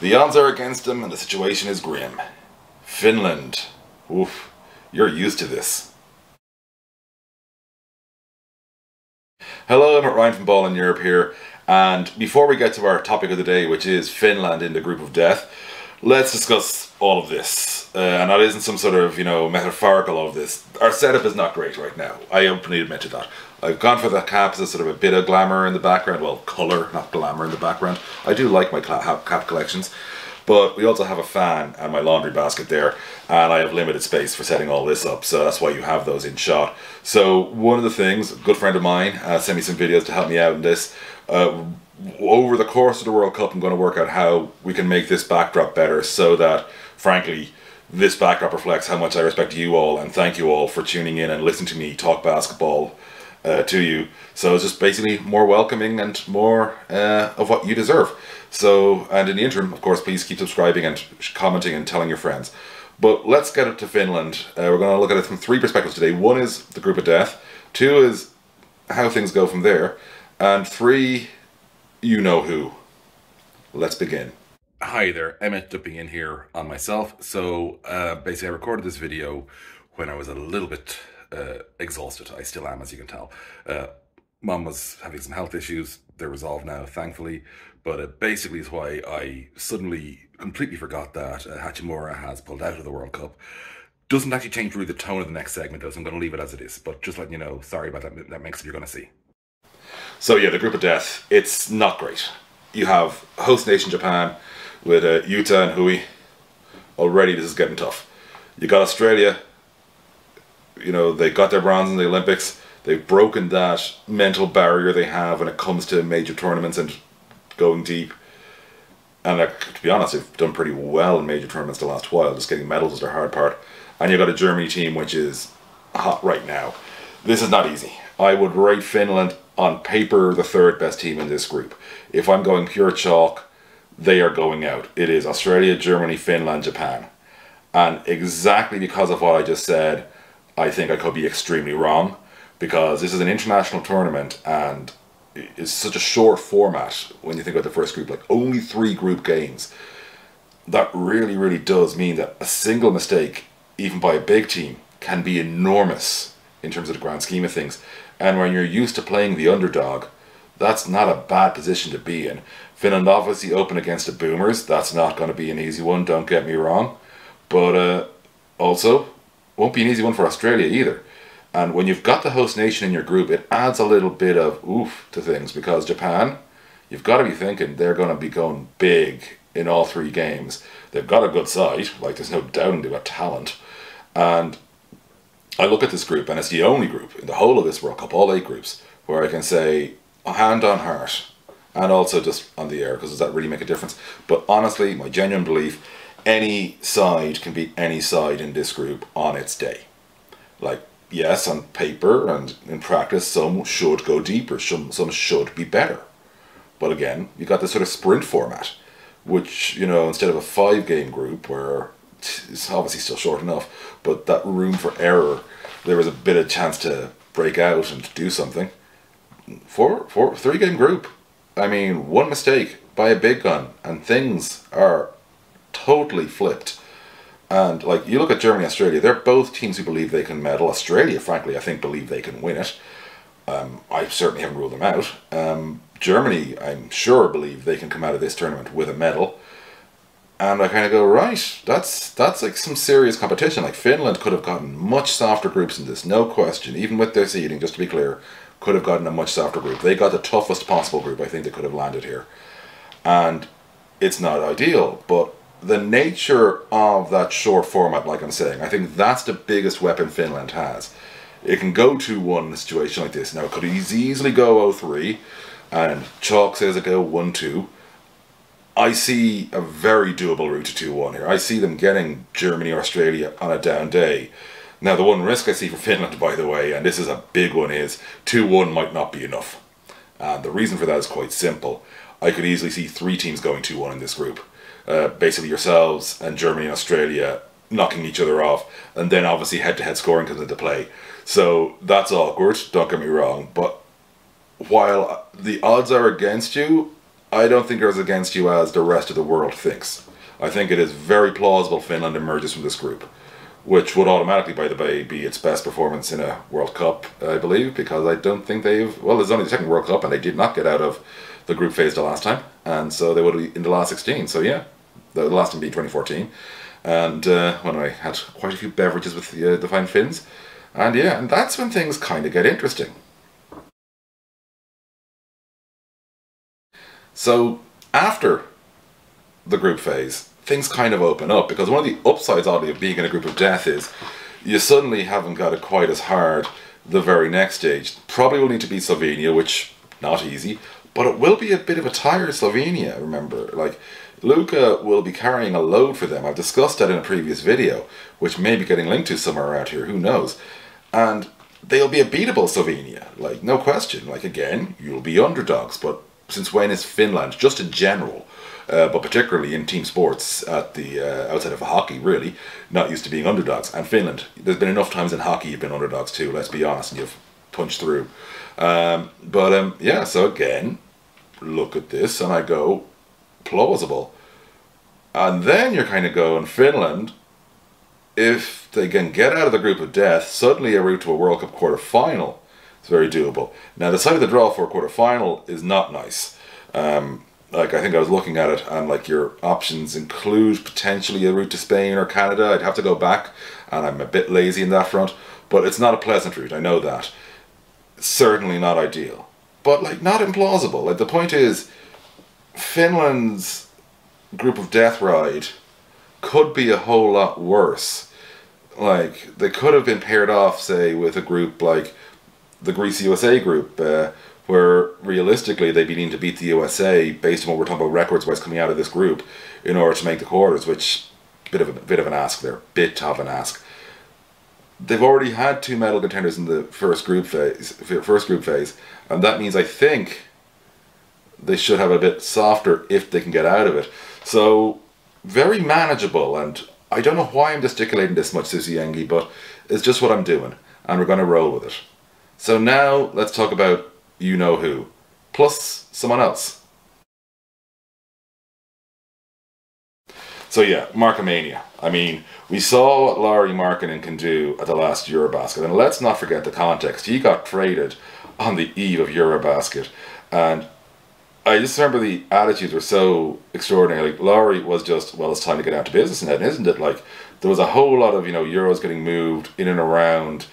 The odds are against them and the situation is grim. Finland. Oof, you're used to this. Hello, I'm Ryan from BallinEurope here, and before we get to our topic of the day, which is Finland in the group of death, let's discuss all of this. Uh, and that isn't some sort of, you know, metaphorical of this. Our setup is not great right now. I openly admit to that. I've gone for the caps as sort of a bit of glamour in the background. Well, colour, not glamour in the background. I do like my cap collections. But we also have a fan and my laundry basket there, and I have limited space for setting all this up, so that's why you have those in shot. So one of the things, a good friend of mine uh, sent me some videos to help me out in this. Uh, over the course of the World Cup, I'm going to work out how we can make this backdrop better so that, frankly, this backdrop reflects how much I respect you all and thank you all for tuning in and listening to me talk basketball uh, to you. So it's just basically more welcoming and more uh, of what you deserve. So, and in the interim, of course, please keep subscribing and commenting and telling your friends. But let's get it to Finland. Uh, we're going to look at it from three perspectives today. One is the group of death. Two is how things go from there. And three, you know who. Let's begin. Hi there, Emmet in here on myself. So uh, basically I recorded this video when I was a little bit uh, exhausted. I still am, as you can tell. Uh, Mom was having some health issues. They're resolved now, thankfully. But it basically is why I suddenly completely forgot that uh, Hachimura has pulled out of the World Cup. Doesn't actually change really the tone of the next segment, though, so I'm going to leave it as it is. But just letting you know, sorry about that, that mix you're going to see. So yeah, the group of death, it's not great. You have host nation Japan with uh, Yuta and Rui. Already this is getting tough. You got Australia, you know, they got their bronze in the Olympics. They've broken that mental barrier they have when it comes to major tournaments and going deep. And uh, to be honest, they've done pretty well in major tournaments the last while. Just getting medals is their hard part. And you've got a Germany team which is hot right now. This is not easy. I would rate Finland on paper the third best team in this group. If I'm going pure chalk, they are going out. It is Australia, Germany, Finland, Japan. And exactly because of what I just said, I think I could be extremely wrong because this is an international tournament and it's such a short format when you think about the first group, like only three group games. That really, really does mean that a single mistake, even by a big team, can be enormous in terms of the grand scheme of things. And when you're used to playing the underdog, that's not a bad position to be in. Finland obviously open against the Boomers. That's not going to be an easy one, don't get me wrong. But uh, also, won't be an easy one for Australia either. And when you've got the host nation in your group, it adds a little bit of oof to things because Japan, you've got to be thinking they're going to be going big in all three games. They've got a good side, like there's no doubting they've got talent. And I look at this group, and it's the only group in the whole of this World Cup, all eight groups, where I can say, hand on heart, and also just on the air, because does that really make a difference? But honestly, my genuine belief, any side can beat any side in this group on its day. Like, yes, on paper and in practice, some should go deeper, some, some should be better. But again, you got this sort of sprint format, which, you know, instead of a five game group where it's obviously still short enough, but that room for error, there was a bit of chance to break out and do something. For for three game group, I mean, one mistake by a big gun and things are totally flipped. And like you look at Germany, Australia, they're both teams who believe they can medal. Australia, frankly, I think believe they can win it. Um, I certainly haven't ruled them out. Um, Germany, I'm sure, believe they can come out of this tournament with a medal. And I kind of go, right, that's that's like some serious competition. Like Finland could have gotten much softer groups in this, no question. Even with their seeding, just to be clear, could have gotten a much softer group. They got the toughest possible group I think they could have landed here. And it's not ideal, but the nature of that short format, like I'm saying, I think that's the biggest weapon Finland has. It can go to one in a situation like this. Now, it could easily go 0-3, and Chalk says it go 1-2. I see a very doable route to 2-1 here. I see them getting Germany or Australia on a down day. Now, the one risk I see for Finland, by the way, and this is a big one, is 2-1 might not be enough. And the reason for that is quite simple. I could easily see three teams going 2-1 in this group. Uh, basically yourselves and Germany and Australia knocking each other off, and then obviously head-to-head scoring comes into play. So that's awkward, don't get me wrong, but while the odds are against you, I don't think are as against you as the rest of the world thinks. I think it is very plausible Finland emerges from this group, which would automatically, by the way, be its best performance in a World Cup, I believe, because I don't think they've. Well, it's only the second World Cup, and they did not get out of the group phase the last time, and so they would be in the last 16. So yeah, the last time being 2014, and uh, when I had quite a few beverages with the, uh, the fine Finns, and yeah, and that's when things kind of get interesting. So after the group phase, things kind of open up because one of the upsides, oddly, of being in a group of death is you suddenly haven't got it quite as hard the very next stage. Probably will need to be Slovenia, which not easy, but it will be a bit of a tired Slovenia. Remember, like Luka will be carrying a load for them. I've discussed that in a previous video, which may be getting linked to somewhere out here. Who knows? And they'll be a beatable Slovenia, like no question. Like again, you'll be underdogs, but since when is Finland, just in general, uh, but particularly in team sports at the uh, outside of hockey, really not used to being underdogs. And Finland, there's been enough times in hockey you've been underdogs too. Let's be honest, and you've punched through. Um, but um, yeah, so again, look at this, and I go plausible. And then you're kind of going Finland. If they can get out of the group of death, suddenly a route to a World Cup quarter final it's very doable. Now, the side of the draw for a quarter final is not nice. Um, like, I think I was looking at it, and like your options include potentially a route to Spain or Canada. I'd have to go back, and I'm a bit lazy in that front, but it's not a pleasant route, I know that. Certainly not ideal, but like, not implausible. Like, the point is, Finland's group of death ride could be a whole lot worse. Like, they could have been paired off, say, with a group like the Greece USA group, uh, where realistically they'd be needing to beat the USA based on what we're talking about records wise coming out of this group in order to make the quarters, which bit of a bit of an ask there, bit of an ask. They've already had two medal contenders in the first group phase, first group phase, and that means I think they should have a bit softer if they can get out of it. So very manageable, and I don't know why I'm gesticulating this much, Susijengi, but it's just what I'm doing, and we're going to roll with it. So now let's talk about you know who, plus someone else. So yeah, Markomania. I mean, we saw what Lauri Markkanen can do at the last Eurobasket, and let's not forget the context. He got traded on the eve of Eurobasket, and I just remember the attitudes were so extraordinary. Like Lauri was just, well, it's time to get out to business, and isn't it? Like there was a whole lot of you know euros getting moved in and around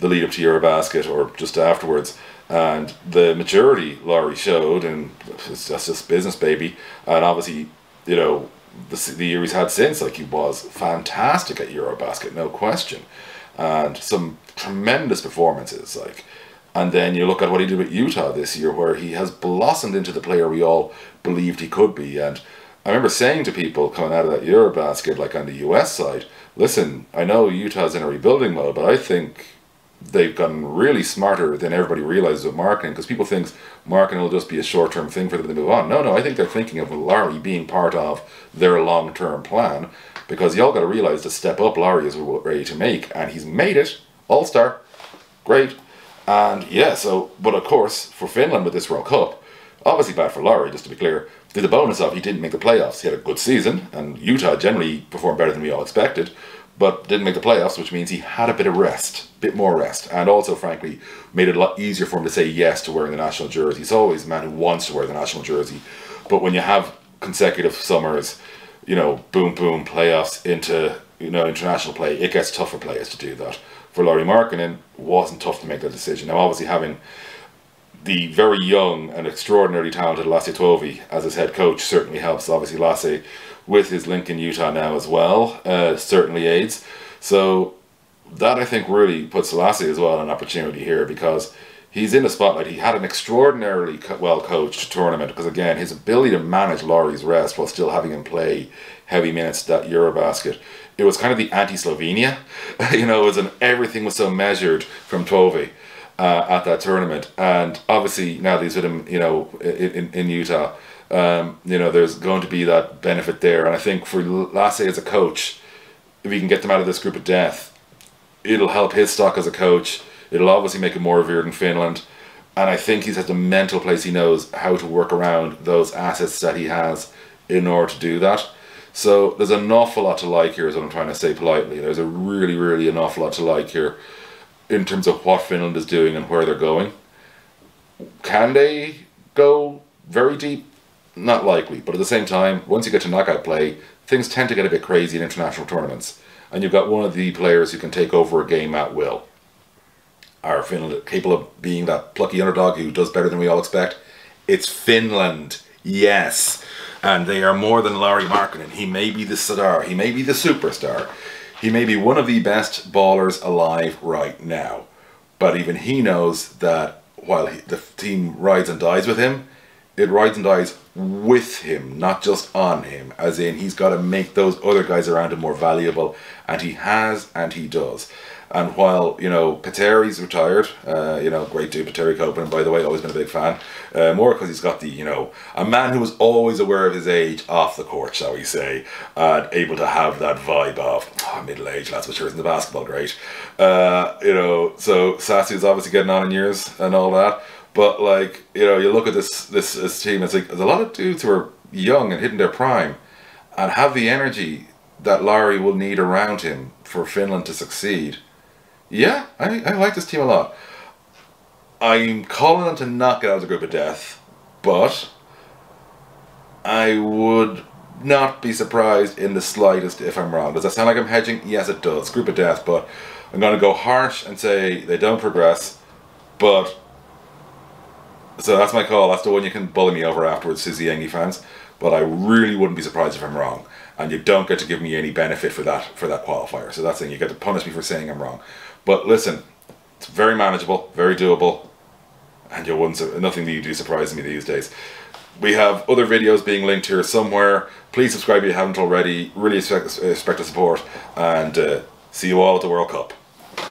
the lead up to Eurobasket or just afterwards. And the maturity Lauri showed, and it's just business baby. And obviously, you know, the, the year he's had since, like he was fantastic at Eurobasket, no question. And some tremendous performances, like. And then you look at what he did with Utah this year, where he has blossomed into the player we all believed he could be. And I remember saying to people coming out of that Eurobasket, like on the US side, listen, I know Utah's in a rebuilding mode, but I think they've gotten really smarter than everybody realizes with Markkanen because people think Markkanen will just be a short term thing for them to move on. No, no, I think they're thinking of Lauri being part of their long term plan because y'all got to realize the step up Lauri is ready to make, and he's made it. All star, great, and yeah. So, but of course, for Finland with this World Cup, obviously bad for Lauri. Just to be clear, did the bonus of he didn't make the playoffs. He had a good season, and Utah generally performed better than we all expected but didn't make the playoffs, which means he had a bit of rest, a bit more rest, and also, frankly, made it a lot easier for him to say yes to wearing the national jersey. He's always a man who wants to wear the national jersey, but when you have consecutive summers, you know, boom, boom, playoffs into you know international play, it gets tough for players to do that. For Lauri Markkanen, it wasn't tough to make that decision. Now, obviously, having the very young and extraordinarily talented Lassi Tuovi as his head coach certainly helps. Obviously, Lassi with his link in Utah now as well uh, certainly aids. So that I think really puts Lassi as well an opportunity here because he's in the spotlight. He had an extraordinarily well coached tournament because again his ability to manage Lauri's rest while still having him play heavy minutes that Eurobasket. It was kind of the anti-Slovenia, you know, it was an everything was so measured from Tuovi. Uh, at that tournament, and obviously now that he's with him, you know, in, in Utah, um, you know, there's going to be that benefit there. And I think for Lassi as a coach, if he can get them out of this group of death, it'll help his stock as a coach. It'll obviously make him more revered in Finland. And I think he's at the mental place. He knows how to work around those assets that he has in order to do that. So there's an awful lot to like here, is what I'm trying to say politely. There's a really, really an awful lot to like here in terms of what Finland is doing and where they're going. Can they go very deep? Not likely, but at the same time, once you get to knockout play, things tend to get a bit crazy in international tournaments. And you've got one of the players who can take over a game at will. Are Finland capable of being that plucky underdog who does better than we all expect? It's Finland, yes. And they are more than Lauri Markkanen. He may be the star, he may be the superstar. He may be one of the best ballers alive right now. But even he knows that while he, the team rides and dies with him, it rides and dies with him, not just on him. As in, he's got to make those other guys around him more valuable, and he has, and he does. And while, you know, Petteri's retired, uh, you know, great dude, Petteri Koponen, by the way, always been a big fan. Uh, more because he's got the, you know, a man who was always aware of his age off the court, shall we say, and able to have that vibe of, oh, middle age, that's what sure isn't the basketball great. Uh, you know, so Sasu's obviously getting on in years and all that. But, like, you know, you look at this, this, this team, it's like, there's a lot of dudes who are young and hitting their prime and have the energy that Lauri will need around him for Finland to succeed yeah, I, I like this team a lot. I'm calling them to knock out of the group of death, but I would not be surprised in the slightest if I'm wrong. Does that sound like I'm hedging? Yes, it does. Group of death, but I'm going to go harsh and say they don't progress, but so that's my call. That's the one you can bully me over afterwards, Susijengi fans. But I really wouldn't be surprised if I'm wrong, and you don't get to give me any benefit for that for that qualifier. So that's thing. You get to punish me for saying I'm wrong. But listen, it's very manageable, very doable, and you wouldn't nothing that you do surprises me these days. We have other videos being linked here somewhere. Please subscribe if you haven't already. Really expect, expect the support, and uh, see you all at the World Cup.